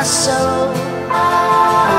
my soul.